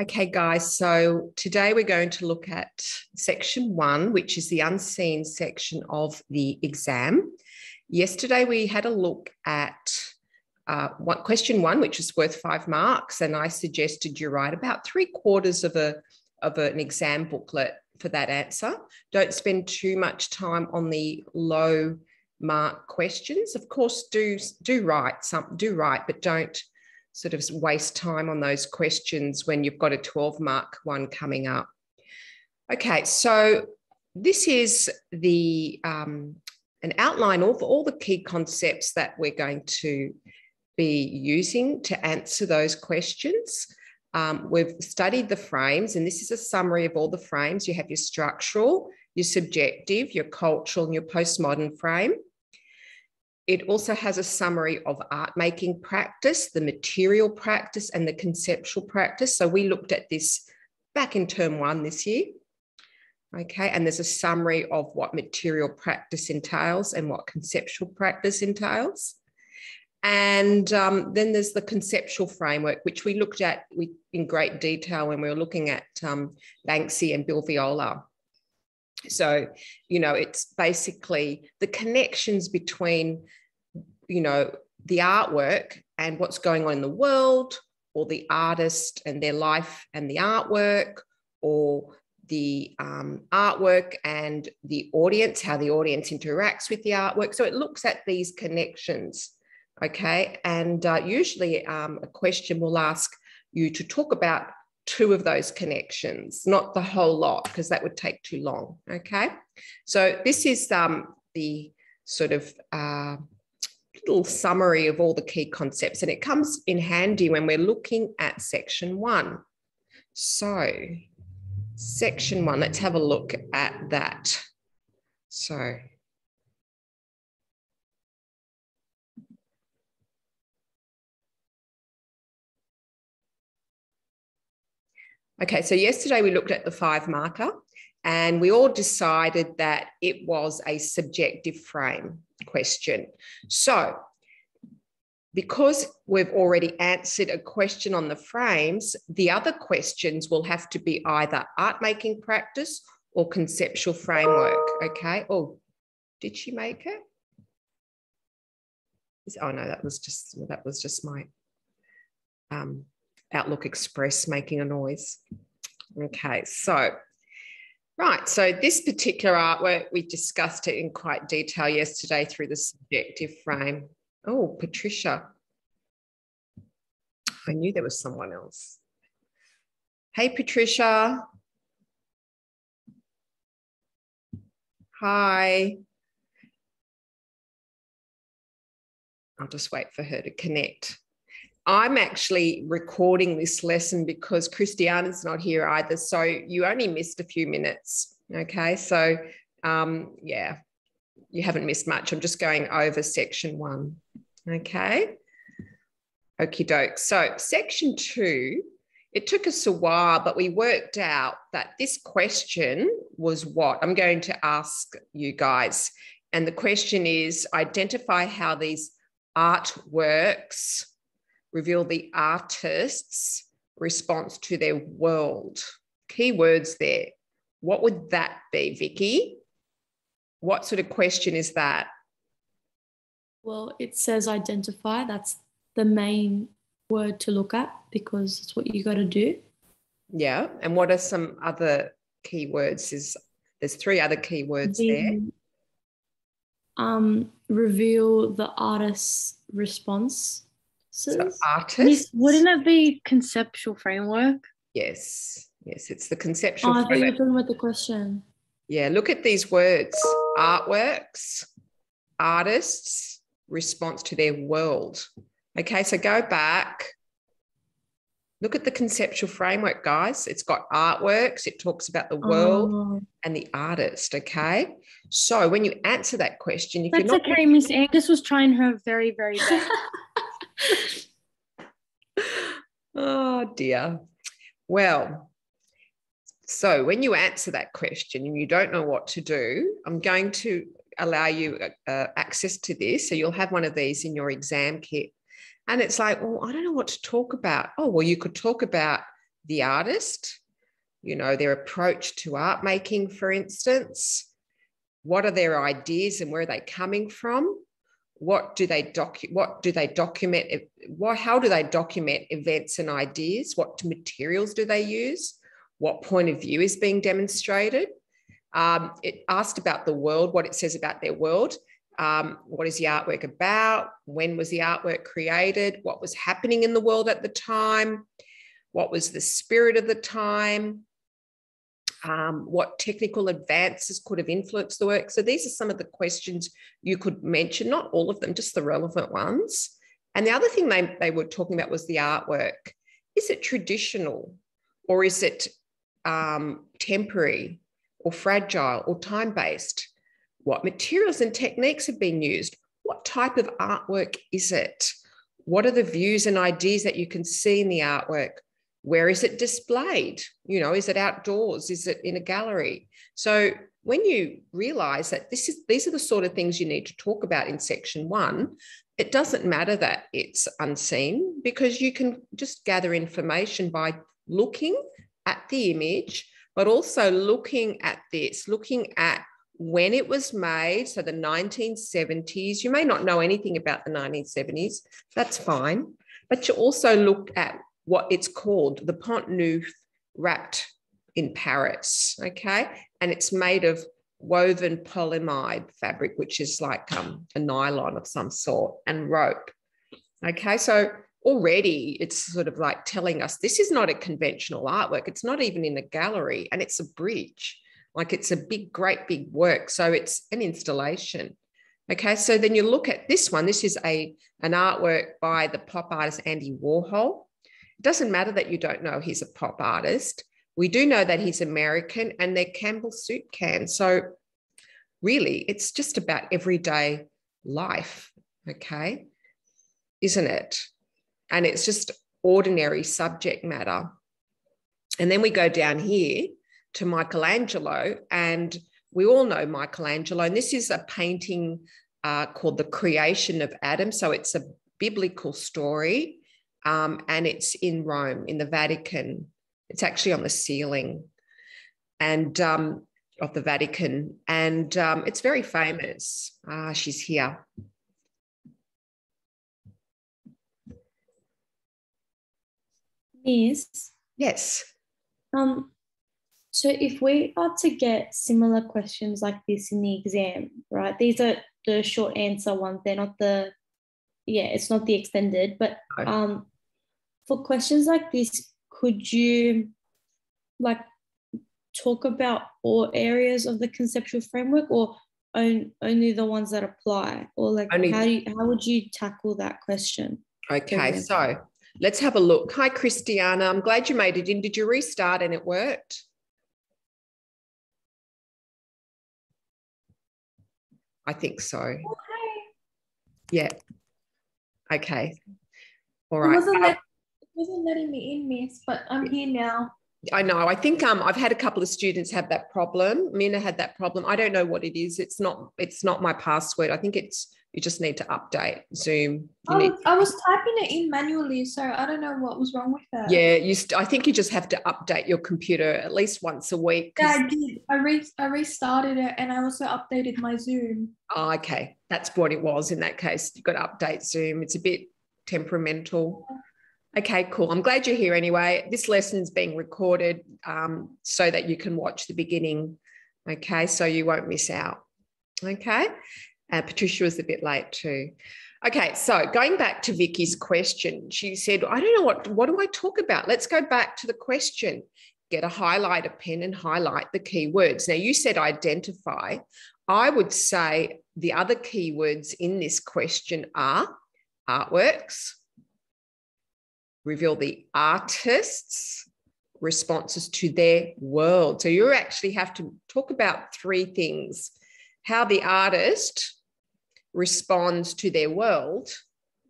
Okay, guys, so today we're going to look at section one, which is the unseen section of the exam. Yesterday we had a look at uh, one, question one, which is worth five marks, and I suggested you write about three quarters of, a, of an exam booklet for that answer. Don't spend too much time on the low mark questions. Of course, do, do write some, do write, but don't sort of waste time on those questions when you've got a 12 mark one coming up. Okay, so this is the um, an outline of all the key concepts that we're going to be using to answer those questions. Um, we've studied the frames, and this is a summary of all the frames. You have your structural, your subjective, your cultural, and your postmodern frame. It also has a summary of art making practice, the material practice, and the conceptual practice. So we looked at this back in term one this year. Okay, and there's a summary of what material practice entails and what conceptual practice entails. And um, then there's the conceptual framework, which we looked at in great detail when we were looking at um, Banksy and Bill Viola. So, you know, it's basically the connections between, you know, the artwork and what's going on in the world, or the artist and their life and the artwork, or the um, artwork and the audience, how the audience interacts with the artwork. So it looks at these connections, okay? And uh, usually um, a question will ask you to talk about two of those connections, not the whole lot, because that would take too long. Okay. So this is um, the sort of uh, little summary of all the key concepts, and it comes in handy when we're looking at section one. So, section one, let's have a look at that. So, Okay, so yesterday we looked at the five marker and we all decided that it was a subjective frame question. So, because we've already answered a question on the frames, the other questions will have to be either art making practice or conceptual framework. Okay. Oh, did she make it? Oh no, that was just that was just my um, Outlook Express making a noise. Okay, so right, so this particular artwork, we discussed it in quite detail yesterday through the subjective frame. Oh, Patricia. I knew there was someone else. Hey, Patricia. Hi. I'll just wait for her to connect. I'm actually recording this lesson because Christiana's not here either. So you only missed a few minutes. Okay. So, um, yeah, you haven't missed much. I'm just going over section one. Okay. Okie doke. So, section two, it took us a while, but we worked out that this question was what I'm going to ask you guys. And the question is identify how these artworks reveal the artist's response to their world. Key words there. What would that be, Vicky? What sort of question is that? Well, it says identify. That's the main word to look at because it's what you got to do. Yeah. And what are some other key words? Is there's three other key words the, there. Um, reveal the artist's response so artists. Wouldn't it be conceptual framework? Yes. Yes, it's the conceptual. Oh, I thought you were talking about the question. Yeah, look at these words artworks, artists, response to their world. Okay, so go back. Look at the conceptual framework, guys. It's got artworks, it talks about the world oh. and the artist. Okay. So when you answer that question, if That's you're not okay, Miss Angus was trying her very, very best. oh dear. Well, so when you answer that question and you don't know what to do, I'm going to allow you uh, uh, access to this. So you'll have one of these in your exam kit. And it's like, well, I don't know what to talk about. Oh, well, you could talk about the artist, you know, their approach to art making, for instance. What are their ideas and where are they coming from? What do they docu- What do they document? What, how do they document events and ideas? What materials do they use? What point of view is being demonstrated? Um, it asked about the world, what it says about their world. Um, what is the artwork about? When was the artwork created? What was happening in the world at the time? What was the spirit of the time? Um, what technical advances could have influenced the work? So these are some of the questions you could mention, not all of them, just the relevant ones. And the other thing they, they were talking about was the artwork. Is it traditional or is it um, temporary or fragile or time based? What materials and techniques have been used? What type of artwork is it? What are the views and ideas that you can see in the artwork? Where is it displayed? You know, is it outdoors? Is it in a gallery? So when you realize that this is these are the sort of things you need to talk about in section one, it doesn't matter that it's unseen because you can just gather information by looking at the image, but also looking at this, looking at when it was made, so the 1970s. You may not know anything about the 1970s, that's fine, but you also look at what it's called the Pont Neuf wrapped in Paris, okay? And it's made of woven polyamide fabric, which is like um, a nylon of some sort, and rope. Okay, so already it's sort of like telling us this is not a conventional artwork. It's not even in a gallery, and it's a bridge. Like it's a big, great big work. So it's an installation. Okay, so then you look at this one. This is a an artwork by the pop artist Andy Warhol. Doesn't matter that you don't know he's a pop artist. We do know that he's American and they're Campbell soup cans. So really, it's just about everyday life. Okay, isn't it? And it's just ordinary subject matter. And then we go down here to Michelangelo, and we all know Michelangelo. And this is a painting uh, called The Creation of Adam. So it's a biblical story, um, and it's in Rome, in the Vatican. It's actually on the ceiling, and um, of the Vatican, and um, it's very famous. Ah, she's here. Miss. Yes. Um, so if we are to get similar questions like this in the exam, right? These are the short answer ones. They're not the, yeah, it's not the extended. But um, for questions like this, could you like talk about all areas of the conceptual framework or on, only the ones that apply? Or like Only- how do you, how would you tackle that question? Okay, Okay. so let's have a look. Hi, Christiana. I'm glad you made it in. Did you restart and it worked? I think so. Yeah. Okay. all right. It wasn't, Uh, wasn't letting me in, miss, but I'm here now. I know. I think um, I've had a couple of students have that problem. Mina had that problem. I don't know what it is. It's not. It's not my password. I think it's. You just need to update Zoom. I was, I was typing it in manually, so I don't know what was wrong with that. Yeah, you. St- I think you just have to update your computer at least once a week. Yeah, I did. I, re- I restarted it and I also updated my Zoom. Oh, okay, that's what it was in that case. You've got to update Zoom. It's a bit temperamental. Okay, cool. I'm glad you're here anyway. This lesson's being recorded um, so that you can watch the beginning. Okay, so you won't miss out. Okay, uh, Patricia was a bit late too. Okay, so going back to Vicky's question, she said, I don't know what, what do I talk about? Let's go back to the question. Get a highlighter pen and highlight the key words. Now, you said identify. I would say the other keywords in this question are artworks, reveal the artist's responses to their world. So you actually have to talk about three things how the artist responds to their world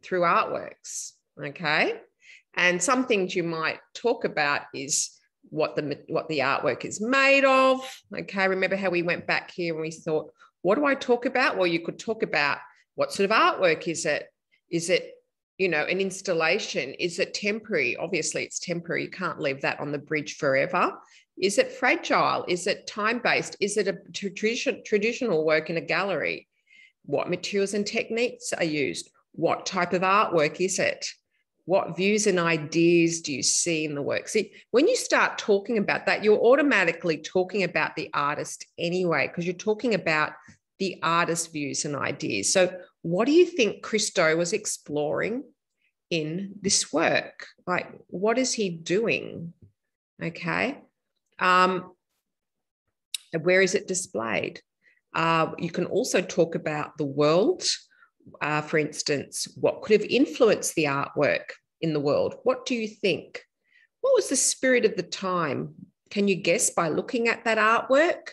through artworks. Okay. And some things you might talk about is what the what the artwork is made of. Okay. Remember how we went back here and we thought, what do I talk about? Well, you could talk about what sort of artwork is it? Is it you know, an installation, is it temporary? Obviously, it's temporary. You can't leave that on the bridge forever. Is it fragile? Is it time based? Is it a tradition, traditional work in a gallery? What materials and techniques are used? What type of artwork is it? What views and ideas do you see in the work? See, when you start talking about that, you're automatically talking about the artist anyway, because you're talking about the artist's views and ideas. So, what do you think Christo was exploring in this work? Like, what is he doing? Okay. Um, where is it displayed? Uh, you can also talk about the world. Uh, for instance, what could have influenced the artwork in the world? What do you think? What was the spirit of the time? Can you guess by looking at that artwork?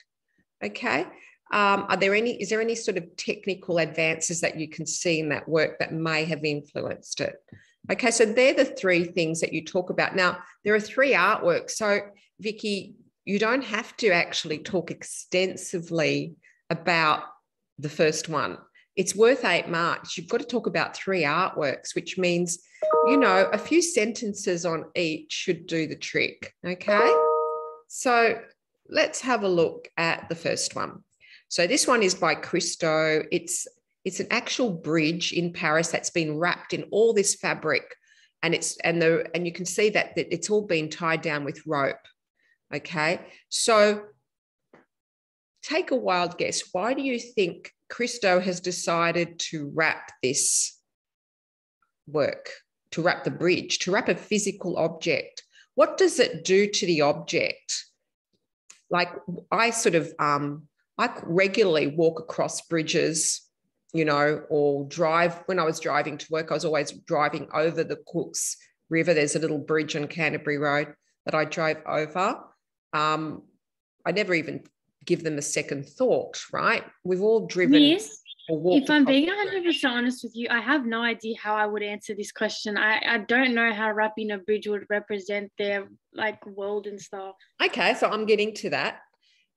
Okay. Um, are there any, is there any sort of technical advances that you can see in that work that may have influenced it? Okay, so they're the three things that you talk about. Now, there are three artworks. So, Vicky, you don't have to actually talk extensively about the first one. It's worth eight marks. You've got to talk about three artworks, which means, you know, a few sentences on each should do the trick. Okay. So let's have a look at the first one. So this one is by Christo. It's it's an actual bridge in Paris that's been wrapped in all this fabric, and it's and the and you can see that, that it's all been tied down with rope. Okay, so take a wild guess. Why do you think Christo has decided to wrap this work, to wrap the bridge, to wrap a physical object? What does it do to the object? Like I sort of um, I regularly walk across bridges, you know, or drive. When I was driving to work, I was always driving over the Cooks River. There's a little bridge on Canterbury Road that I drove over. Um, I never even give them a second thought, right? We've all driven. Yes. If I'm being 100% honest with you, I have no idea how I would answer this question. I, I don't know how wrapping a bridge would represent their like world and stuff. Okay, so I'm getting to that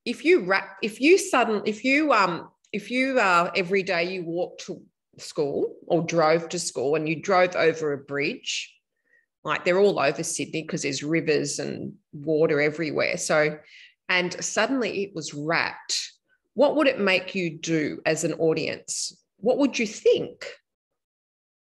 if you wrap if you sudden if you um if you uh every day you walk to school or drove to school and you drove over a bridge like they're all over sydney because there's rivers and water everywhere. So and suddenly it was wrapped. What would it make you do as an audience? What would you think?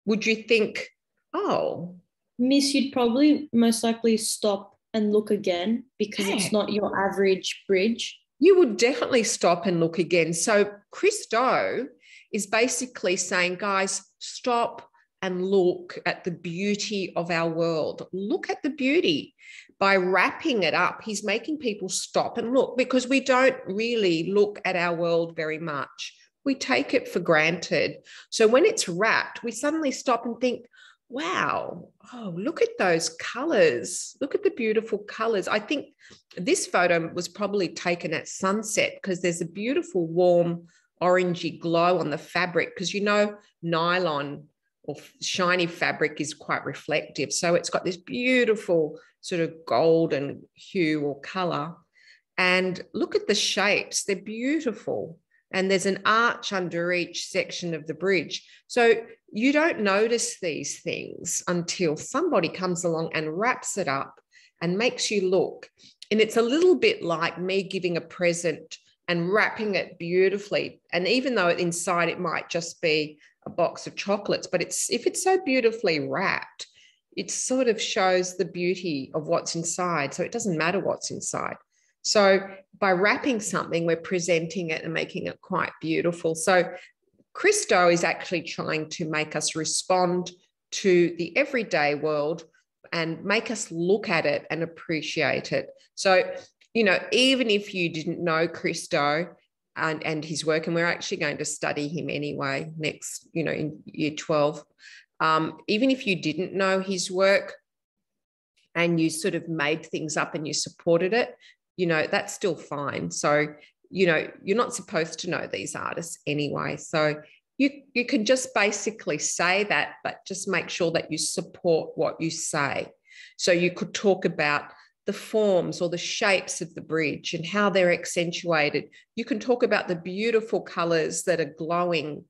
Would you think oh miss you'd probably most likely stop and look again because yeah. it's not your average bridge you would definitely stop and look again. So Christo is basically saying, guys, stop and look at the beauty of our world. Look at the beauty. By wrapping it up, he's making people stop and look because we don't really look at our world very much. We take it for granted. So when it's wrapped, we suddenly stop and think, wow, oh, look at those colors. Look at the beautiful colors. I think this photo was probably taken at sunset because there's a beautiful warm orangey glow on the fabric because you know nylon or shiny fabric is quite reflective. So it's got this beautiful sort of golden hue or color. And look at the shapes, they're beautiful and there's an arch under each section of the bridge. So you don't notice these things until somebody comes along and wraps it up and makes you look. And it's a little bit like me giving a present and wrapping it beautifully. And even though inside it might just be a box of chocolates, but it's if it's so beautifully wrapped, it sort of shows the beauty of what's inside. So it doesn't matter what's inside. So by wrapping something, we're presenting it and making it quite beautiful. So Christo is actually trying to make us respond to the everyday world and make us look at it and appreciate it. So, you know, even if you didn't know Christo and, and his work, and we're actually going to study him anyway next, you know, in year 12, um, even if you didn't know his work, and you sort of made things up and you supported it, you know, that's still fine. So, you know, you're not supposed to know these artists anyway. So you you can just basically say that, but just make sure that you support what you say. So you could talk about the forms or the shapes of the bridge and how they're accentuated. You can talk about the beautiful colors that are glowing.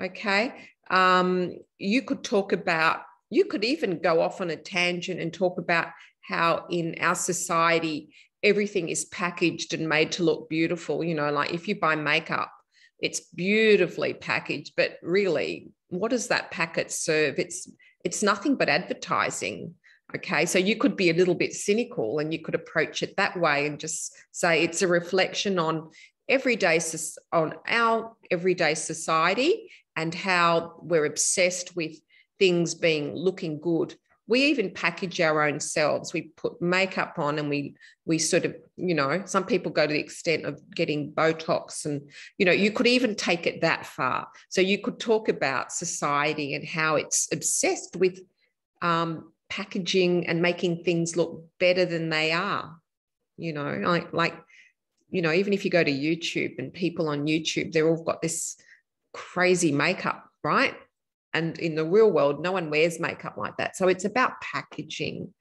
Okay. Um, you could talk about you could even go off on a tangent and talk about how in our society everything is packaged and made to look beautiful you know like if you buy makeup it's beautifully packaged but really what does that packet serve? It's it's nothing but advertising okay? So you could be a little bit cynical and you could approach it that way and just say it's a reflection on everyday on our everyday society and how we're obsessed with things being looking good we even package our own selves. We put makeup on and we we sort of you know some people go to the extent of getting botox and you know you could even take it that far. So you could talk about society and how it's obsessed with um, packaging and making things look better than they are you know like like you know even if you go to youtube and people on youtube they're all got this crazy makeup right and in the real world, no one wears makeup like that. So it's about packaging.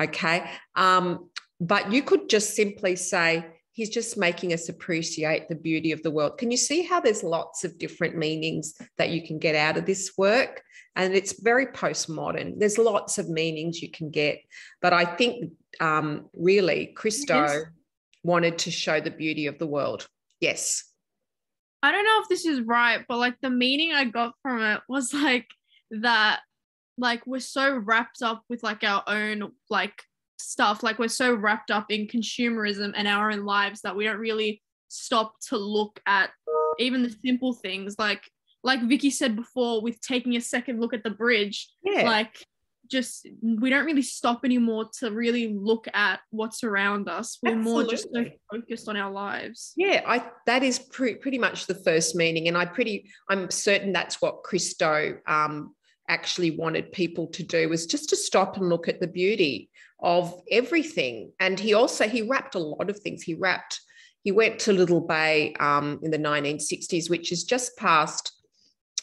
Okay. Um, but you could just simply say, he's just making us appreciate the beauty of the world. Can you see how there's lots of different meanings that you can get out of this work? And it's very postmodern. There's lots of meanings you can get. But I think um, really, Christo yes. wanted to show the beauty of the world. Yes. I don't know if this is right, but like the meaning I got from it was like that like we're so wrapped up with like our own like stuff like we're so wrapped up in consumerism and our own lives that we don't really stop to look at even the simple things like like Vicky said before with taking a second look at the bridge yeah. like just we don't really stop anymore to really look at what's around us. We're Absolutely. more just so focused on our lives. Yeah i that is pre- pretty much the first meaning and i pretty i'm certain that's what christo um, actually wanted people to do was just to stop and look at the beauty of everything. And he also he wrapped a lot of things. He wrapped he went to little bay um, in the 1960s which is just past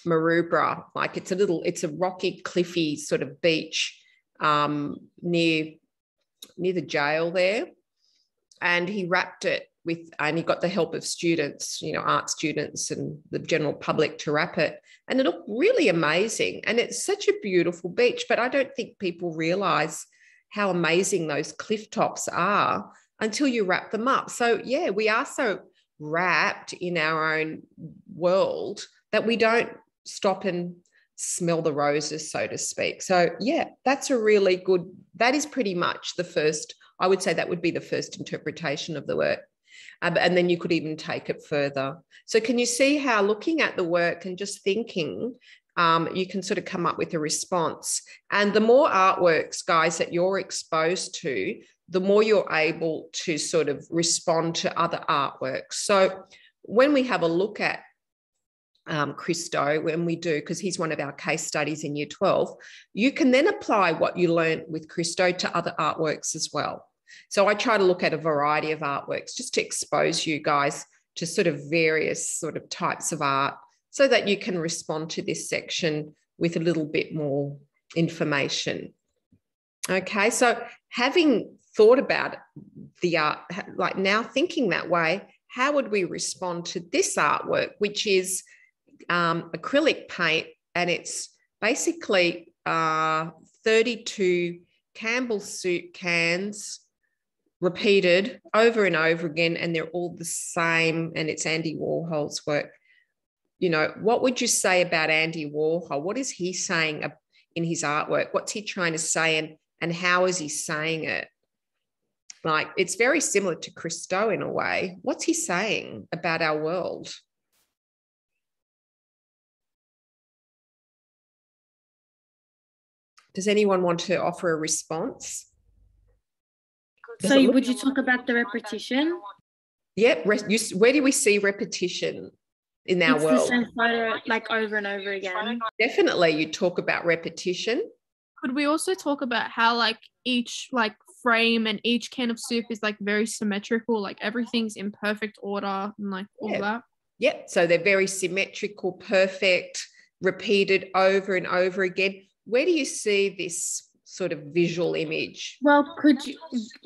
Maroubra. Like it's a little, it's a rocky, cliffy sort of beach um, near near the jail there, and he wrapped it with, and he got the help of students, you know, art students and the general public to wrap it, and it looked really amazing. And it's such a beautiful beach, but I don't think people realise how amazing those cliff tops are until you wrap them up. So yeah, we are so wrapped in our own world that we don't stop and smell the roses, so to speak. So, yeah, that's a really good, that is pretty much the first, I would say that would be the first interpretation of the work. Um, and then you could even take it further. So, can you see how looking at the work and just thinking, um, you can sort of come up with a response? And the more artworks, guys, that you're exposed to, the more you're able to sort of respond to other artworks. So, when we have a look at um, Christo, when we do, because he's one of our case studies in year 12, you can then apply what you learned with Christo to other artworks as well. So I try to look at a variety of artworks just to expose you guys to sort of various sort of types of art so that you can respond to this section with a little bit more information. Okay, so having thought about the art, like now thinking that way, how would we respond to this artwork, which is um, acrylic paint, and it's basically uh, 32 Campbell soup cans repeated over and over again, and they're all the same, and it's Andy Warhol's work. You know, what would you say about Andy Warhol? What is he saying in his artwork? What's he trying to say, and, and how is he saying it? Like, it's very similar to Christo in a way. What's he saying about our world? Does anyone want to offer a response? so would you talk about the repetition? Yep. where do we see repetition in our it's world? The same photo, like over and over again. Definitely, you talk about repetition. Could we also talk about how like each like frame and each can of soup is like very symmetrical, like everything's in perfect order and like all yeah. that? Yep. So they're very symmetrical, perfect, repeated over and over again where do you see this sort of visual image well could you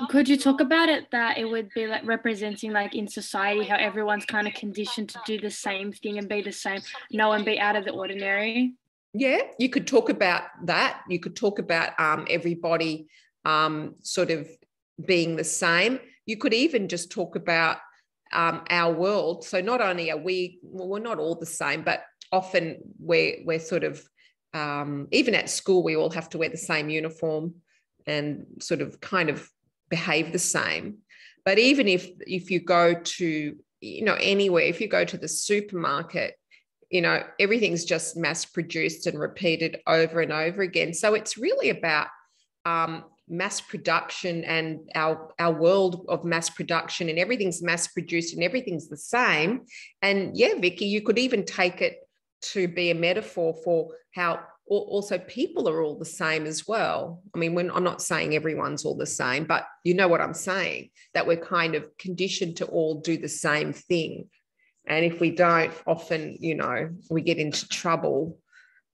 could you talk about it that it would be like representing like in society how everyone's kind of conditioned to do the same thing and be the same no one be out of the ordinary Yeah, you could talk about that. You could talk about um, everybody um, sort of being the same. You could even just talk about um, our world. So not only are we, well, we're not all the same, but often we're we're sort of um, even at school we all have to wear the same uniform and sort of kind of behave the same. But even if if you go to you know anywhere, if you go to the supermarket, you know everything's just mass produced and repeated over and over again. So it's really about um, mass production and our our world of mass production and everything's mass produced and everything's the same and yeah vicky you could even take it to be a metaphor for how also people are all the same as well i mean when i'm not saying everyone's all the same but you know what i'm saying that we're kind of conditioned to all do the same thing and if we don't often you know we get into trouble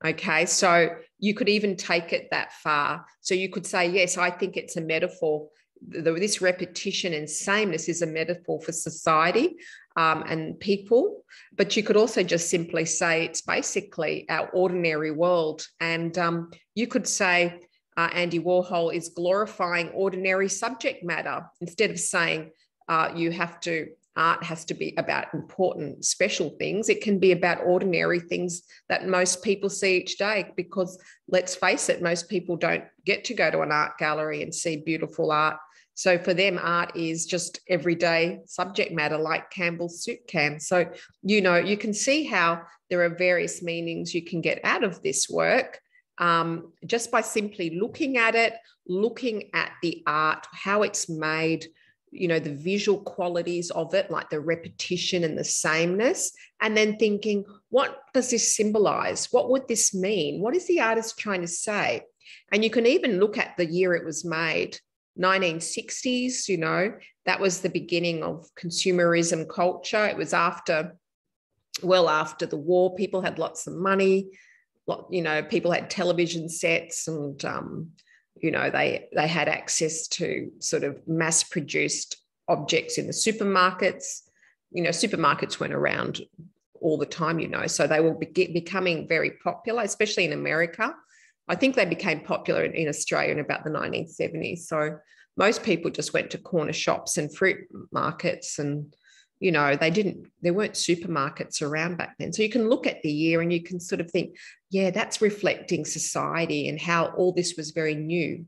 Okay, so you could even take it that far. So you could say, yes, I think it's a metaphor. This repetition and sameness is a metaphor for society um, and people. But you could also just simply say it's basically our ordinary world. And um, you could say, uh, Andy Warhol is glorifying ordinary subject matter instead of saying uh, you have to art has to be about important, special things. It can be about ordinary things that most people see each day because let's face it, most people don't get to go to an art gallery and see beautiful art. So for them, art is just everyday subject matter like Campbell's soup can. So, you know, you can see how there are various meanings you can get out of this work um, just by simply looking at it, looking at the art, how it's made, you know the visual qualities of it like the repetition and the sameness and then thinking what does this symbolize? What would this mean? What is the artist trying to say? And you can even look at the year it was made 1960s you know that was the beginning of consumerism culture. It was after well after the war people had lots of money Lot, you know people had television sets and um, you know they they had access to sort of mass produced objects in the supermarkets. You know supermarkets went around all the time you know so they were be- becoming very popular especially in america i think they became popular in, in australia in about the 1970s so most people just went to corner shops and fruit markets and you know they didn't there weren't supermarkets around back then. So you can look at the year and you can sort of think yeah that's reflecting society and how all this was very new.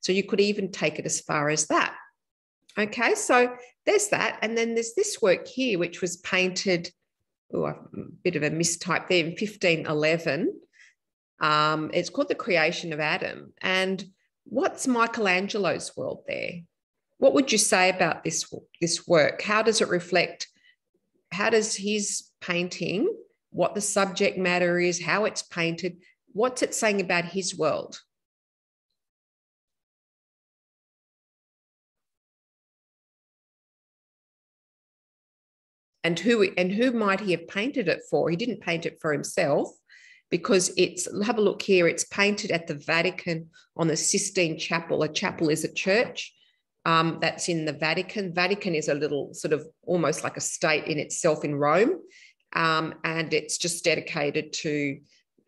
So you could even take it as far as that. Okay so there's that. And then there's this work here which was painted oh a bit of a mistype there in 1511 um, it's called the creation of adam and what's michelangelo's world there what would you say about this, this work? How does it reflect? How does his painting, what the subject matter is, how it's painted, what's it saying about his world? and who and who might he have painted it for he didn't paint it for himself because it's have a look here it's painted at the vatican on the sistine chapel a chapel is a church um, that's in the Vatican. Vatican is a little sort of almost like a state in itself in Rome, um, and it's just dedicated to,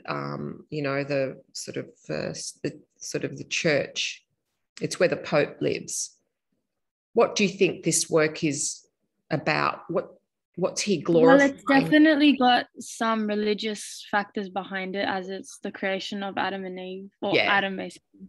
um, you know, the sort of uh, the sort of the church. It's where the Pope lives. What do you think this work is about? What what's he glorifying? Well, it's definitely got some religious factors behind it, as it's the creation of Adam and Eve, or yeah. Adam basically.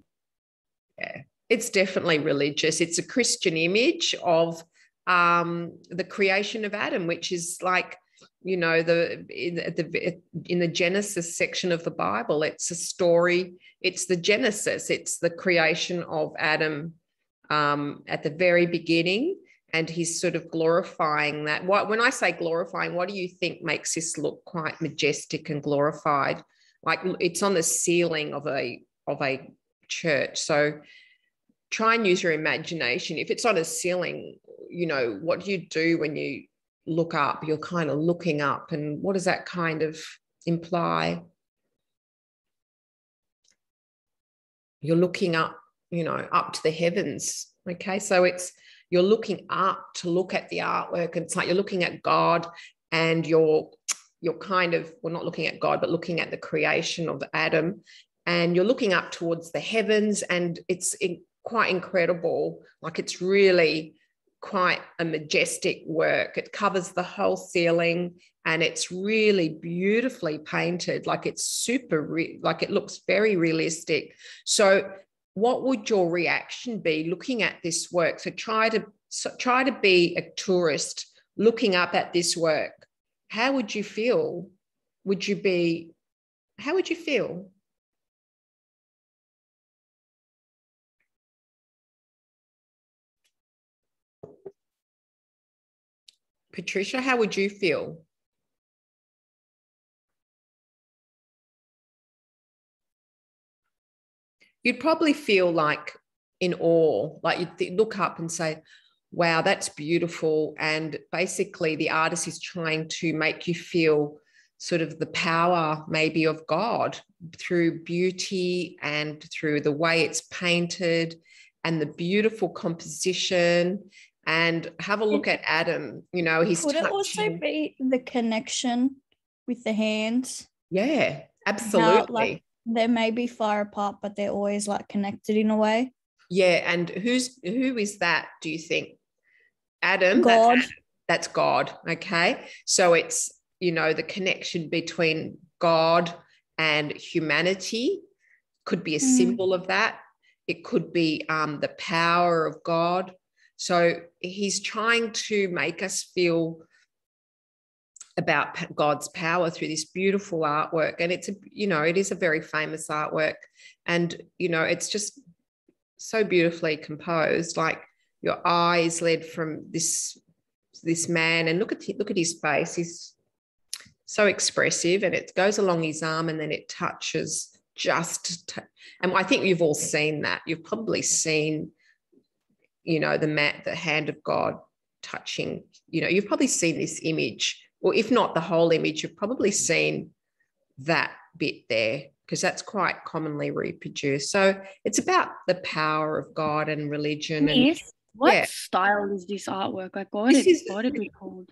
Yeah it's definitely religious. It's a Christian image of um, the creation of Adam, which is like you know the in the in the Genesis section of the Bible. It's a story. It's the Genesis. It's the creation of Adam um, at the very beginning, and he's sort of glorifying that. What when I say glorifying, what do you think makes this look quite majestic and glorified? Like it's on the ceiling of a of a church. So try and use your imagination. If it's on a ceiling, you know, what do you do when you look up? You're kind of looking up. And what does that kind of imply? You're looking up, you know, up to the heavens. Okay. So it's, you're looking up to look at the artwork. And it's like you're looking at God and you're, you're kind of, well, not looking at God, but looking at the creation of Adam, and you're looking up towards the heavens, and it's in, quite incredible. Like it's really quite a majestic work. It covers the whole ceiling and it's really beautifully painted. Like it's super, re- like it looks very realistic. So, what would your reaction be looking at this work? So, try to so try to be a tourist looking up at this work. How would you feel? Would you be? How would you feel? Patricia, how would you feel? You'd probably feel like in awe, like you'd th- look up and say, wow, that's beautiful. And basically, the artist is trying to make you feel sort of the power maybe of God through beauty and through the way it's painted and the beautiful composition and have a look at Adam. You know, he's Could touching. it also be the connection with the hands? yeah, absolutely. like, They may be far apart, but they're always like connected in a way. yeah, and who's who is that? Do you think Adam? That's God. Adam. That's God. Okay, so it's you know the connection between God and humanity could be a Mm. symbol of that. It could be um, the power of God. So he's trying to make us feel about God's power through this beautiful artwork. And it's a, you know, it is a very famous artwork. And, you know, it's just so beautifully composed. Like your eyes led from this this man and look at look at his face. He's so expressive and it goes along his arm and then it touches just t- and I think you've all seen that. You've probably seen you know the mat the hand of god touching you know you've probably seen this image or if not the whole image you've probably seen that bit there because that's quite commonly reproduced so it's about the power of god and religion and what yeah. style is this artwork? Like, what This is is- what is it called?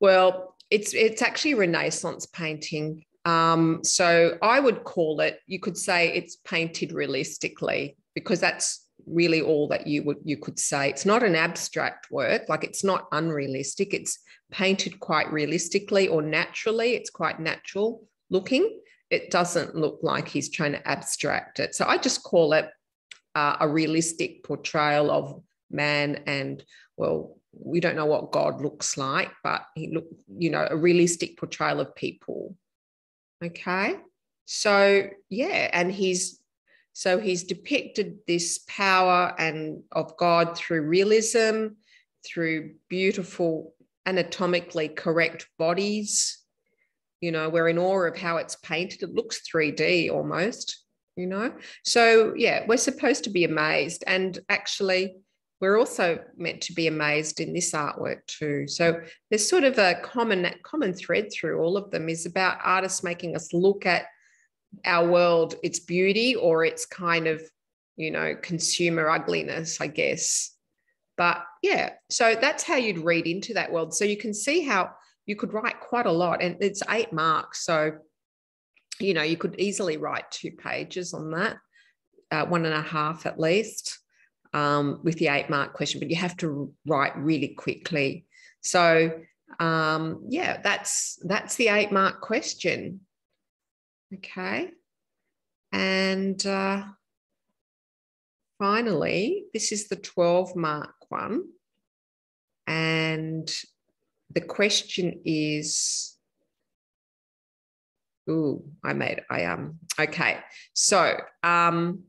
Well, it's it's actually Renaissance painting. Um, so I would call it. You could say it's painted realistically because that's really all that you would you could say. It's not an abstract work, like it's not unrealistic. It's painted quite realistically or naturally. It's quite natural looking. It doesn't look like he's trying to abstract it. So I just call it uh, a realistic portrayal of man and well we don't know what god looks like but he look you know a realistic portrayal of people okay so yeah and he's so he's depicted this power and of god through realism through beautiful anatomically correct bodies you know we're in awe of how it's painted. It looks 3d almost you know? So yeah we're supposed to be amazed. And actually we're also meant to be amazed in this artwork too. So there's sort of a common common thread through all of them is about artists making us look at our world its beauty or its kind of you know consumer ugliness i guess. But yeah so that's how you'd read into that world. So you can see how you could write quite a lot and it's eight marks. So you know you could easily write two pages on that uh, one and a half at least um, with the eight mark question but you have to write really quickly. So um, yeah that's that's the eight mark question okay and uh, finally this is the 12 mark one and the question is Ooh, I made I um okay. So um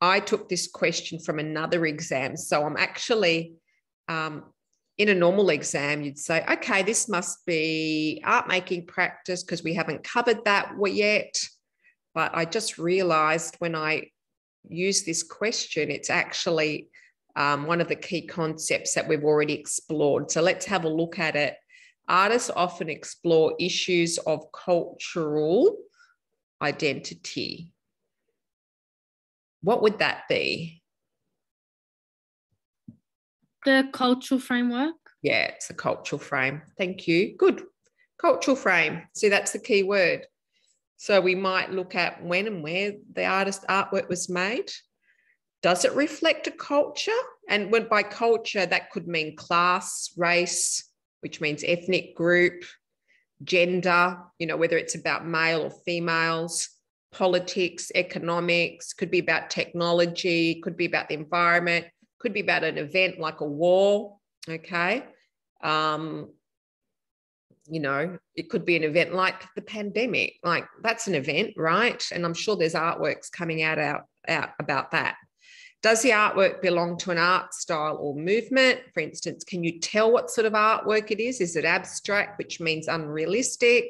I took this question from another exam. So I'm actually um in a normal exam, you'd say, okay, this must be art making practice because we haven't covered that yet. But I just realized when I use this question, it's actually um, one of the key concepts that we've already explored. So let's have a look at it artists often explore issues of cultural identity. What would that be? The cultural framework. Yeah, it's a cultural frame. Thank you. Good. Cultural frame. See, that's the key word. So we might look at when and where the artist artwork was made. Does it reflect a culture? And when by culture, that could mean class, race, which means ethnic group, gender, you know, whether it's about male or females, politics, economics, could be about technology, could be about the environment, could be about an event like a war. Okay. Um, you know, it could be an event like the pandemic, like that's an event, right? And I'm sure there's artworks coming out, out, out about that. Does the artwork belong to an art style or movement? For instance, can you tell what sort of artwork it is? Is it abstract, which means unrealistic?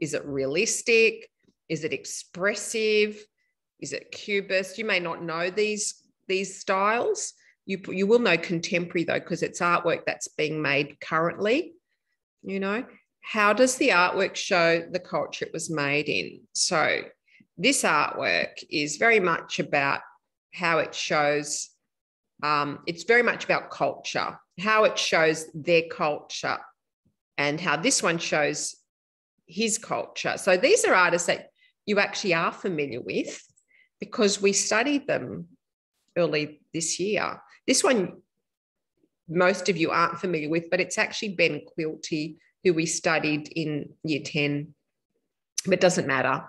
Is it realistic? Is it expressive? Is it cubist? You may not know these, these styles. You, you will know contemporary though, because it's artwork that's being made currently, you know how does the artwork show the culture it was made in? So, this artwork is very much about how it shows, um, it's very much about culture, how it shows their culture, and how this one shows his culture. So, these are artists that you actually are familiar with because we studied them early this year. This one, most of you aren't familiar with, but it's actually Ben Quilty who we studied in year 10 but doesn't matter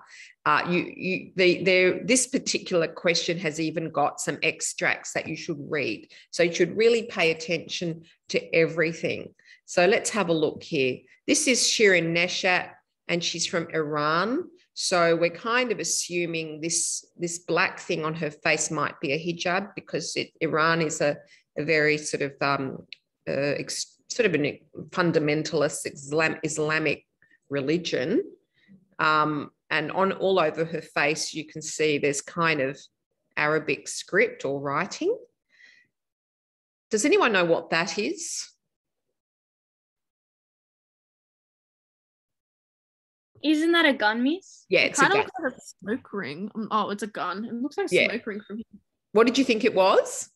uh, you, you, the, the, this particular question has even got some extracts that you should read. So you should really pay attention to everything. So let's have a look here. This is Shirin Neshat, and she's from Iran. So we're kind of assuming this, this black thing on her face might be a hijab because it, Iran is a, a very sort of um, uh, sort of a fundamentalist Islam, Islamic religion. Um, and on all over her face, you can see there's kind of Arabic script or writing. Does anyone know what that is? Isn't that a gun, Miss? Yeah, it's kind a of looks like a smoke ring. Um, Oh, it's a gun. It looks like a Yeah. smoke ring from here. What did you think it was?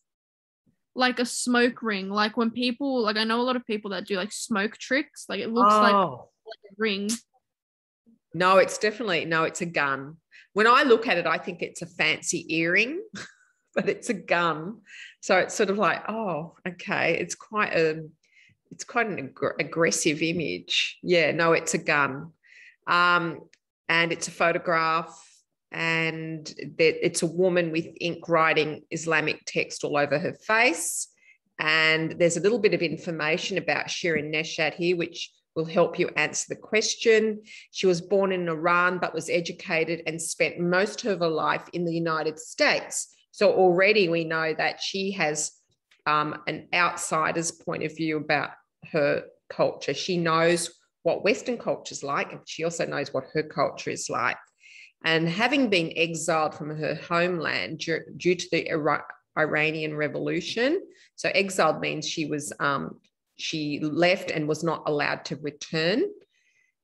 Like a smoke ring. Like when people, like I know a lot of people that do like smoke tricks. Like it looks like Oh. a ring. No, it's definitely no, it's a gun. When I look at it, I think it's a fancy earring, but it's a gun. So it's sort of like, oh, okay, it's quite a, it's quite an aggr- aggressive image. Yeah, no, it's a gun, um, and it's a photograph, and it's a woman with ink writing Islamic text all over her face. And there's a little bit of information about Shirin Neshat here, which will help you answer the question. She was born in Iran, but was educated and spent most of her life in the United States. So already we know that she has um, an outsider's point of view about her culture. She knows what Western culture is like, and she also knows what her culture is like. And having been exiled from her homeland due, due to the Ira- Iranian Revolution, so exiled means she was um, she left and was not allowed to return.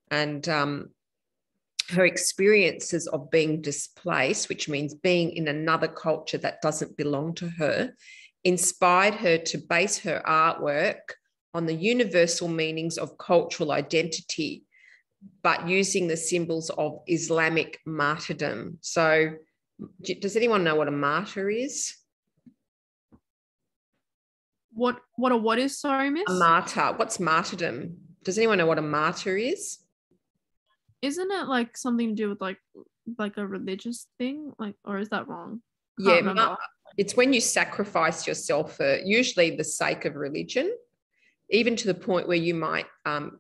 And um, her experiences of being displaced, which means being in another culture that doesn't belong to her, inspired her to base her artwork on the universal meanings of cultural identity, but using the symbols of Islamic martyrdom. So, does anyone know what a martyr is? What what a what is sorry, miss? A martyr. What's martyrdom? Does anyone know what a martyr is? Isn't it like something to do with like like a religious thing? Like or is that wrong? Can't Yeah, remember. it's when you sacrifice yourself for usually the sake of religion, even to the point where you might, um,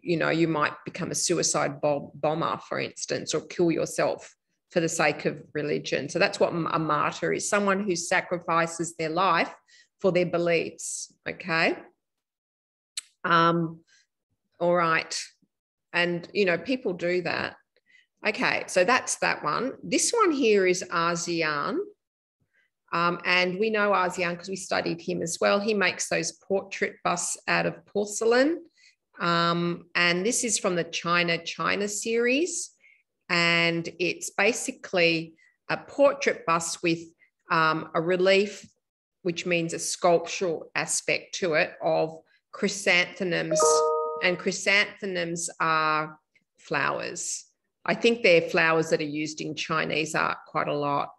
you know, you might become a suicide bomb- bomber, for instance, or kill yourself for the sake of religion. So that's what a martyr is someone who sacrifices their life for their beliefs. Okay. Um, all right. And, you know, people do that. Okay. So that's that one. This one here is ASEAN. Um, and we know ASEAN because we studied him as well. He makes those portrait busts out of porcelain. Um, and this is from the China China series. And it's basically a portrait bust with um, a relief, which means a sculptural aspect to it, of chrysanthemums and chrysanthemums are flowers. I think they're flowers that are used in Chinese art quite a lot.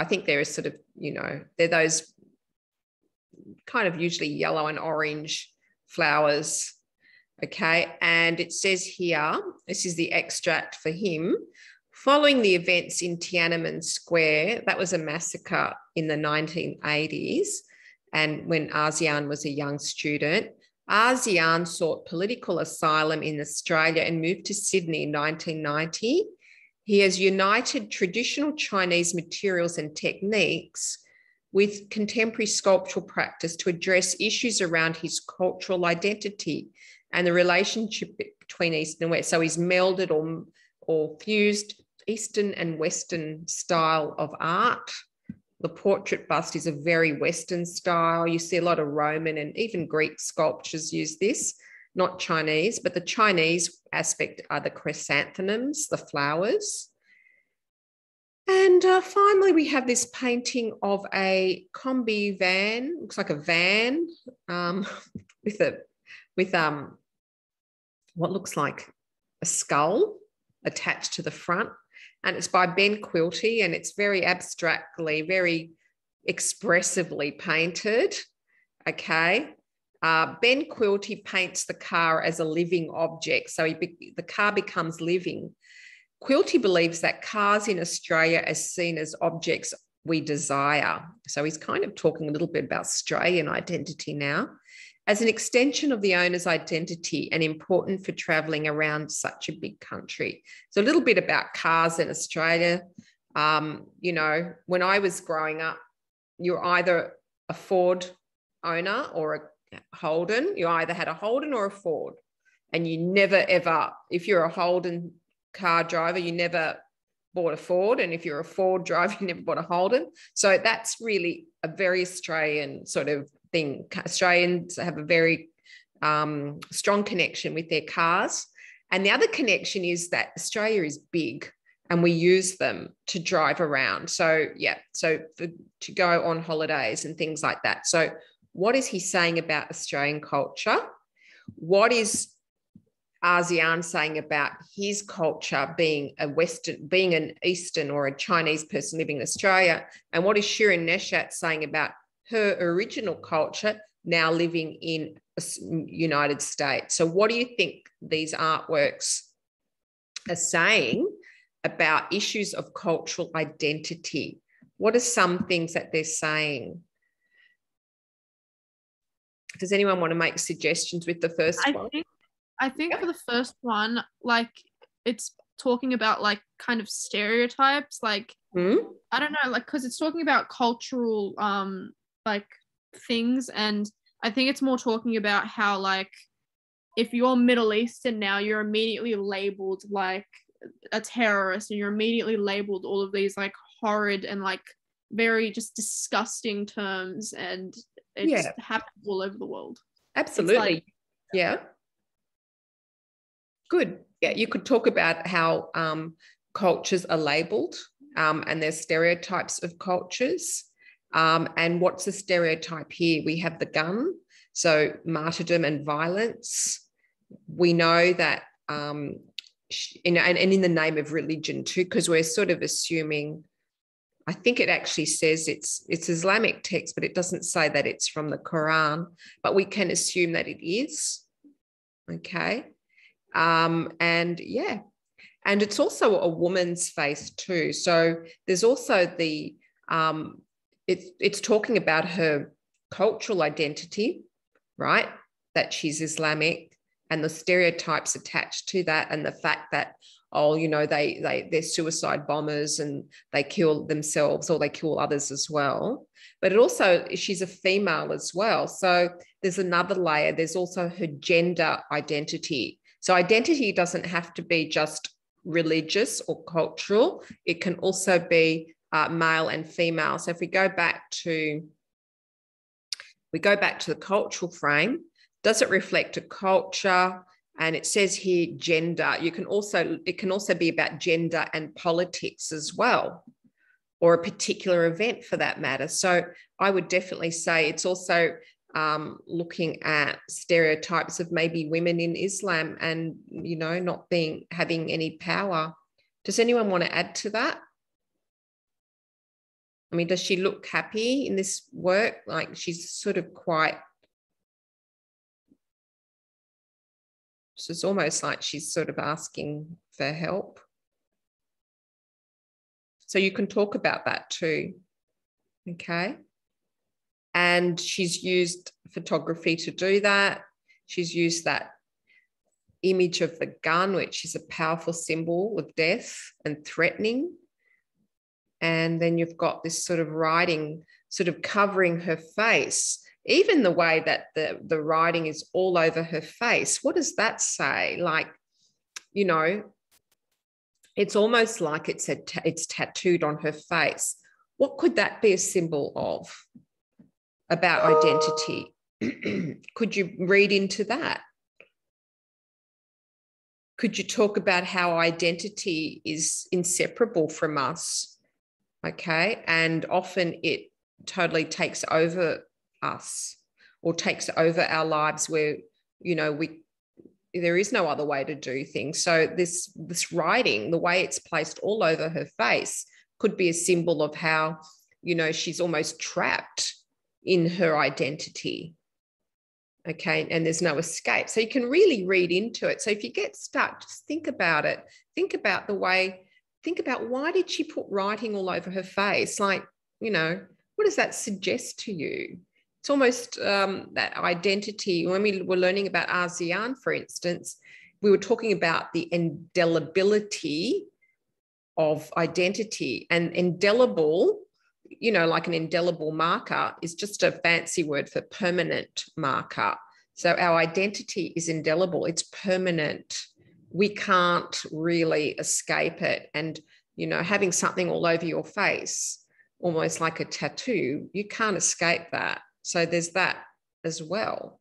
I think they're sort of, you know, they're those kind of usually yellow and orange flowers. Okay. And it says here, this is the extract for him. Following the events in Tiananmen Square, that was a massacre in the 1980s. And when Axian was a young student, Axian sought political asylum in Australia and moved to Sydney in 1990. He has united traditional Chinese materials and techniques with contemporary sculptural practice to address issues around his cultural identity and the relationship between East and West. So he's melded or, or fused Eastern and Western style of art. The portrait bust is a very Western style. You see a lot of Roman and even Greek sculptures use this, not Chinese, but the Chinese aspect are the chrysanthemums, the flowers. And uh, finally, we have this painting of a combi van, looks like a van um, with a with um, what looks like a skull attached to the front and it's by Ben Quilty, and it's very abstractly, very expressively painted. Okay. Uh, ben Quilty paints the car as a living object, so be- the car becomes living. Quilty believes that cars in Australia are seen as objects we desire. So he's kind of talking a little bit about Australian identity now as an extension of the owner's identity and important for traveling around such a big country. So, a little bit about cars in Australia. Um, you know, when I was growing up, you're either a Ford owner or a Holden. You either had a Holden or a Ford. And you never ever, if you're a Holden car driver, you never bought a Ford. And if you're a Ford driver, you never bought a Holden. So that's really a very Australian sort of thing. Australians have a very um, strong connection with their cars. And the other connection is that Australia is big and we use them to drive around. So, yeah, so for, to go on holidays and things like that. So, what is he saying about Australian culture? What is Axian saying about his culture being a Western, being an Eastern or a Chinese person living in Australia? And what is Shirin Neshat saying about her original culture now living in United States. So what do you think these artworks are saying about issues of cultural identity? What are some things that they're saying? Does anyone want to make suggestions with the first I one? Think, I think for the first one, like it's talking about like kind of stereotypes, like hmm? I don't know, like because it's talking about cultural um like things and I think it's more talking about how like if you're Middle Eastern now, you're immediately labeled like a terrorist and you're immediately labeled all of these like horrid and like very just disgusting terms and it Yeah. just happens all over the world. Absolutely. like- yeah. Good. Yeah, you could talk about how um, cultures are labeled um, and there's stereotypes of cultures. Um, and what's the stereotype here? We have the gun, so martyrdom and violence. We know that, um, sh- in, and, and in the name of religion too, because we're sort of assuming. I think it actually says it's it's Islamic text, but it doesn't say that it's from the Quran. But we can assume that it is. Okay, um, and yeah, and it's also a woman's face too. So there's also the um, it's it's talking about her cultural identity, right? That she's Islamic and the stereotypes attached to that, and the fact that oh, you know, they they they're suicide bombers and they kill themselves or they kill others as well. But it also she's a female as well, so there's another layer. There's also her gender identity. So identity doesn't have to be just religious or cultural. It can also be uh, male and female. So if we go back to we go back to the cultural frame, does it reflect a culture? And it says here gender. You can also it can also be about gender and politics as well, or a particular event for that matter. So I would definitely say it's also um, looking at stereotypes of maybe women in Islam and you know not being having any power. Does anyone want to add to that? I mean, does she look happy in this work? Like she's sort of quite. So it's almost like she's sort of asking for help. So you can talk about that too. Okay. And she's used photography to do that. She's used that image of the gun, which is a powerful symbol of death and threatening. And then you've got this sort of writing, sort of covering her face. Even the way that the, the writing is all over her face, what does that say? Like, you know, it's almost like it's it's tattooed on her face. What could that be a symbol of? about identity. Could you read into that? Could you talk about how identity is inseparable from us? Okay. And often it totally takes over us or takes over our lives where, you know, we, there is no other way to do things. So this this writing, the way it's placed all over her face, could be a symbol of how, you know, she's almost trapped in her identity. Okay, and there's no escape. So you can really read into it. So if you get stuck, just think about it. Think about the way, think about why did she put writing all over her face? Like, you know, what does that suggest to you? It's almost um, that identity. When we were learning about ASEAN, for instance, we were talking about the indelibility of identity and indelible you know, like an indelible marker is just a fancy word for permanent marker. So our identity is indelible, it's permanent. We can't really escape it. And, you know, having something all over your face, almost like a tattoo, you can't escape that. So there's that as well.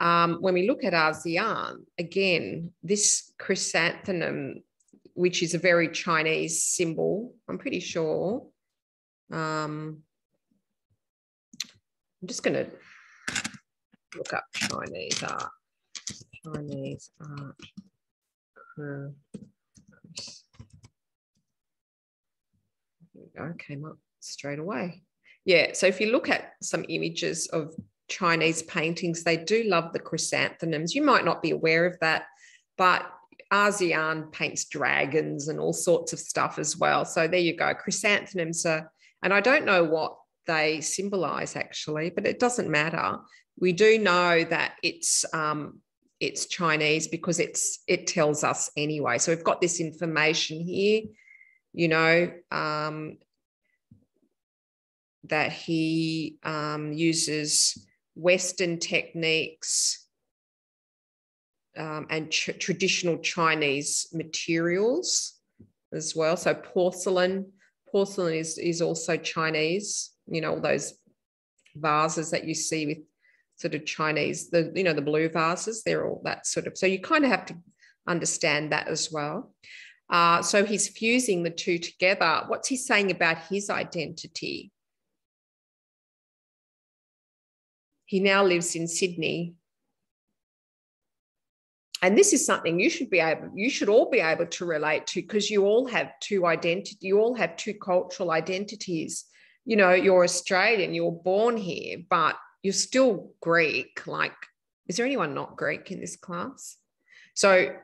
Um, when we look at ASEAN, again, this chrysanthemum, which is a very Chinese symbol, I'm pretty sure, um, I'm just going to look up Chinese art. Chinese art. Here we go, came up straight away. Yeah, so if you look at some images of Chinese paintings, they do love the chrysanthemums. You might not be aware of that, but ASEAN paints dragons and all sorts of stuff as well. So there you go. Chrysanthemums are and I don't know what they symbolize actually, but it doesn't matter. We do know that it's um, it's Chinese because it's it tells us anyway. So we've got this information here, you know, um, that he um, uses Western techniques um, and tr- traditional Chinese materials as well. So porcelain porcelain is, is also Chinese, you know, all those vases that you see with sort of Chinese, the, you know, the blue vases, they're all that sort of, so you kind of have to understand that as well. Uh, so he's fusing the two together. What's he saying about his identity? He now lives in Sydney. And this is something you should be able you should all be able to relate to because you all have two identity you all have two cultural identities. You know you're australian you're born here but you're still greek like is there anyone not greek in this class? So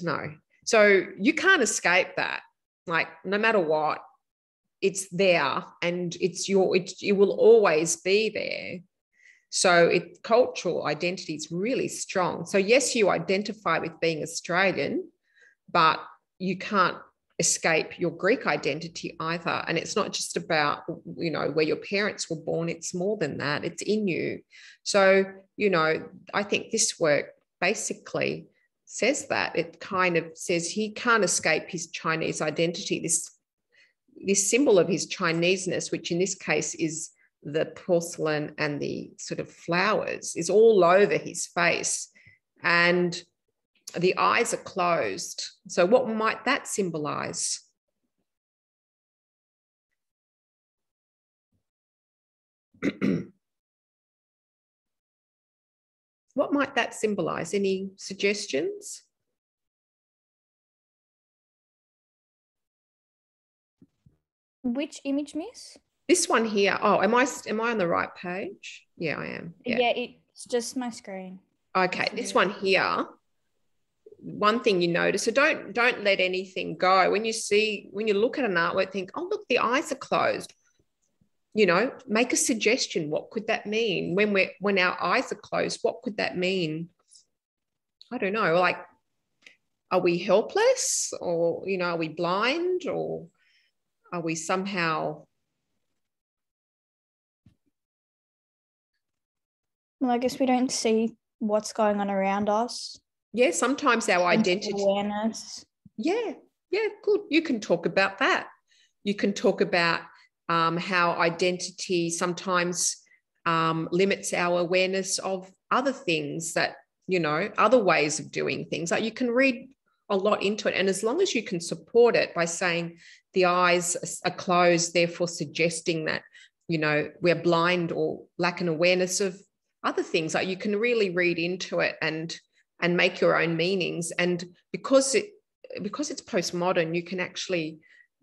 no. So you can't escape that. Like no matter what it's there and it's your it, it will always be there so it cultural identity is really strong. So yes, you identify with being Australian, but you can't escape your Greek identity either. And it's not just about, you know, where your parents were born, it's more than that, it's in you. So, you know, I think this work basically says that. It kind of says he can't escape his Chinese identity, this, this symbol of his Chineseness, which in this case is the porcelain and the sort of flowers is all over his face and the eyes are closed. So, what might that symbolize? what might that symbolize? Any suggestions? Which image, Miss? This one here. Oh, am I am I on the right page? Yeah, I am. Yeah, Yeah. it's just my screen. Okay, this one here. One thing you notice, so don't don't let anything go. When you see, when you look at an artwork, think, oh look, the eyes are closed. You know, make a suggestion. What could that mean? When we're when our eyes are closed, what could that mean? I don't know. Like, are we helpless, or you know, are we blind, or are we somehow Well, I guess we don't see what's going on around us. yeah? Sometimes our identity. awareness. Yeah, yeah, good. You can talk about that. You can talk about um, how identity sometimes um, limits our awareness of other things that, you know, other ways of doing things. Like you can read a lot into it. And as long as you can support it by saying the eyes are closed, therefore suggesting that, you know, we're blind or lack an awareness of other things, like you can really read into it and and make your own meanings. And because it because it's postmodern, you can actually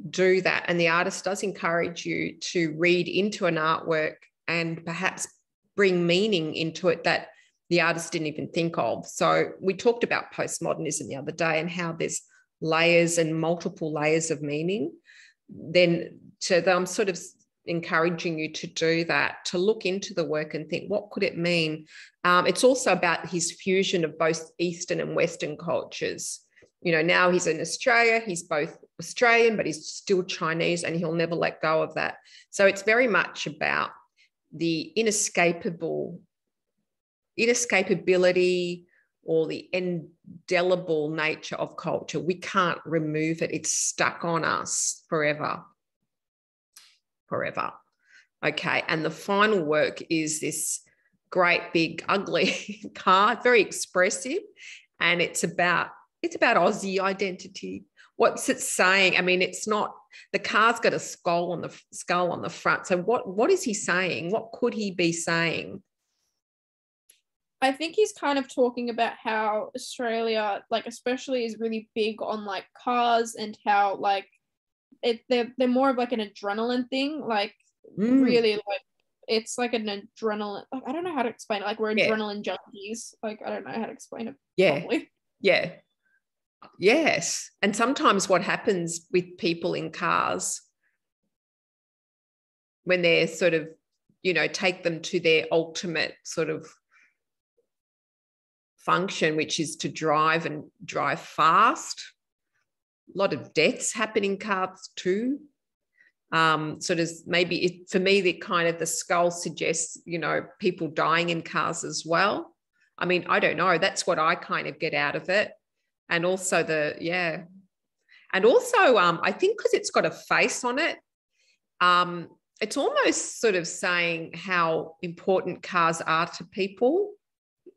do that. And the artist does encourage you to read into an artwork and perhaps bring meaning into it that the artist didn't even think of. So we talked about postmodernism the other day and how there's layers and multiple layers of meaning. Then to I'm sort of encouraging you to do that, to look into the work and think, what could it mean? Um, it's also about his fusion of both Eastern and Western cultures. You know, now he's in Australia, he's both Australian, but he's still Chinese and he'll never let go of that. So it's very much about the inescapable, inescapability or the indelible nature of culture. We can't remove it, it's stuck on us forever. Forever. Okay. And the final work is this great big ugly card, very expressive. And it's about it's about Aussie identity. What's it saying? I mean, it's not the car's got a skull on the skull on the front. So what what is he saying? What could he be saying? I think he's kind of talking about how Australia, like especially, is really big on like cars and how like it they're they're more of like an adrenaline thing. Like Mm, really like it's like an adrenaline like I don't know how to explain it. Like we're Yeah. adrenaline junkies. Like I don't know how to explain it yeah. properly. Yeah. Yes. And sometimes what happens with people in cars when they're sort of, you know, take them to their ultimate sort of function, which is to drive and drive fast. A lot of deaths happen in cars too. Um, sort of maybe it, for me, the kind of the skull suggests, you know, people dying in cars as well. I mean, I don't know. That's what I kind of get out of it. And also the, yeah. And also, um, I think because it's got a face on it, um, it's almost sort of saying how important cars are to people,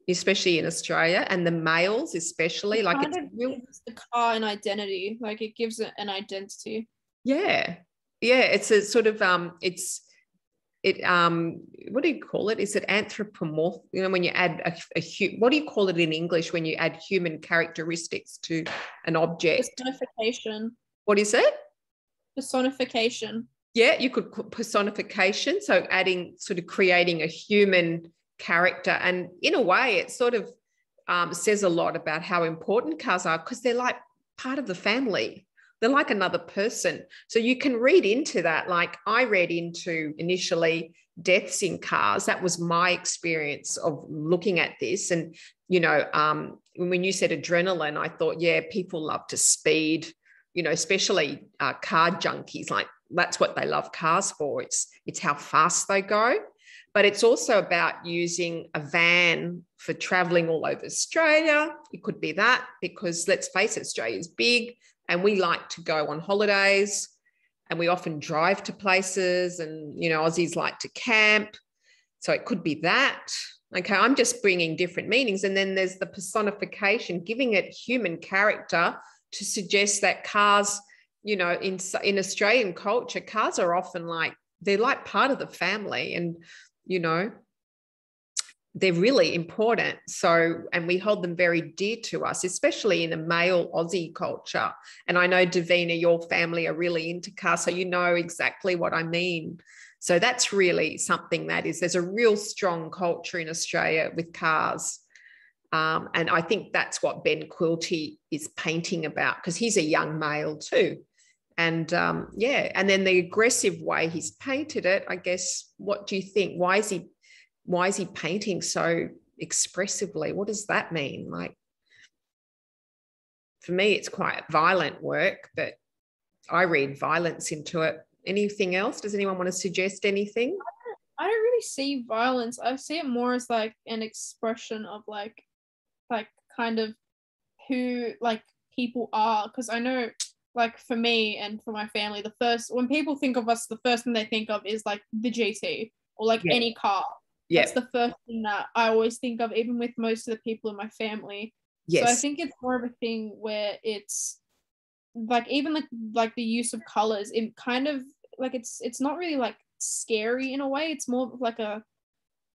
especially in Australia, and the males, especially. It Like kind it's of real, the car an identity. Like it gives it an identity. yeah, yeah. It's a sort of, um, it's, it, um, what do you call it? Is it anthropomorph? You know, when you add a, a hu- what do you call it in English when you add human characteristics to an object? Personification. What is it? Personification. yeah you could personification so adding sort of creating a human character. And in a way it sort of um, says a lot about how important cars are because they're like part of the family. They're like another person. So you can read into that. Like i read into initially deaths in cars. That was my experience of looking at this. And you know um, when you said adrenaline i thought yeah people love to speed you know especially uh, car junkies. Like that's what they love cars for. It's it's how fast they go but it's also about using a van for traveling all over australia. It could be that because let's face it australia's big and we like to go on holidays and we often drive to places and you know aussies like to camp. So it could be that. Okay i'm just bringing different meanings. And then there's the personification giving it human character to suggest that cars you know in in australian culture cars are often like they're like part of the family. And you know they're really important. So, and we hold them very dear to us, especially in a male Aussie culture. And I know, Davina, your family are really into cars, so you know exactly what I mean. So, that's really something that is, there's a real strong culture in Australia with cars. Um, and I think that's what Ben Quilty is painting about because he's a young male too. And um, yeah, and then the aggressive way he's painted it, I guess, what do you think? Why is he why is he painting so expressively? What does that mean? Like, for me, it's quite violent work, but I read violence into it. Anything else? Does anyone want to suggest anything? I don't really see violence. I see it more as like an expression of like, like kind of who like people are. Because I know, like for me and for my family, the first when people think of us, the first thing they think of is like the GT or like Yeah. any car. Yeah. That's the first thing that I always think of, even with most of the people in my family. Yes. So I think it's more of a thing where it's like even like like the use of colors. It kind of like it's it's not really like scary in a way. It's more like a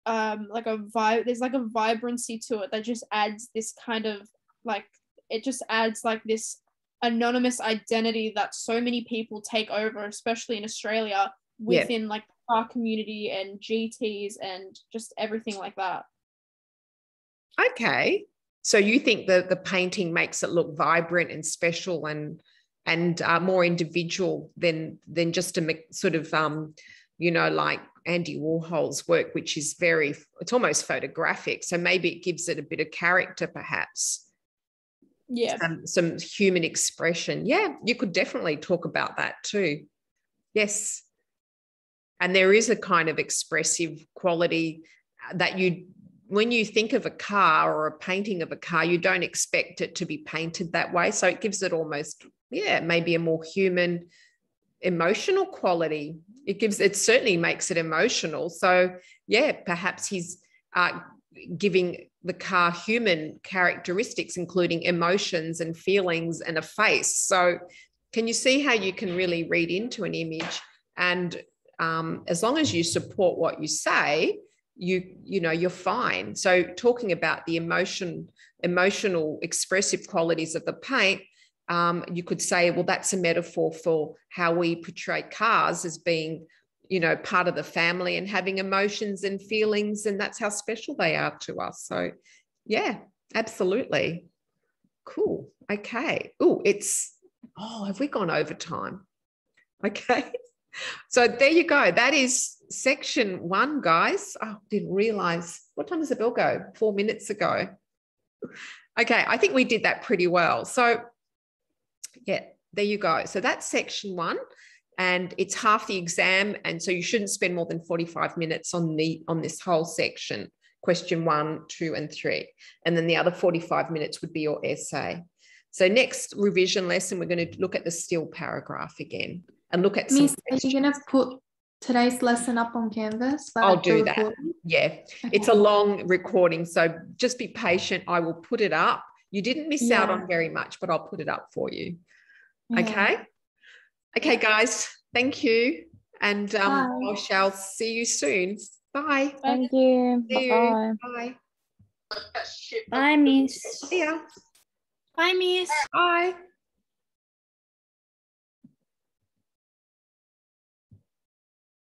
um like a vibe. There's like a vibrancy to it that just adds this kind of like it just adds like this anonymous identity that so many people take over, especially in Australia Yeah. within like the car community and GTs and just everything like that. Okay. So you think that the painting makes it look vibrant and special and and uh, more individual than than just a sort of um, you know like Andy Warhol's work, which is very it's almost photographic. So maybe it gives it a bit of character, perhaps Yeah. some some human expression. Yeah, you could definitely talk about that too. Yes. And there is a kind of expressive quality that you when you think of a car or a painting of a car, you don't expect it to be painted that way. So it gives it almost, yeah, maybe a more human, emotional quality. It gives it certainly makes it emotional. So yeah, perhaps he's uh, giving the car human characteristics, including emotions and feelings and a face. So can you see how you can really read into an image? And um, as long as you support what you say, you you know you're fine so talking about the emotion emotional expressive qualities of the paint um, you could say well that's a metaphor for how we portray cars as being you know part of the family and having emotions and feelings and that's how special they are to us so yeah absolutely cool okay oh it's oh have we gone over time okay so there you go. That is section one, guys. Oh, didn't realize. What time does the bell go? Four minutes ago. Okay, I think we did that pretty well. So, yeah, there you go. So that's section one, and it's half the exam, and so you shouldn't spend more than forty-five minutes on the on this whole section. Question one, two, and three, and then the other forty-five minutes would be your essay. So next revision lesson, we're going to look at the still paragraph again and look at some Miss, are you gonna put today's lesson up on Canvas? I'll do that. recording? Yeah, it's a long recording, so just be patient. I will put it up. You didn't miss out on very much, but I'll put it up for you. Yeah. Okay. Okay, guys. Thank you, and um, Bye. I shall see you soon. Bye. Thank you. See you. Bye. Bye. Bye, Miss. See ya. Bye, Miss. Bye.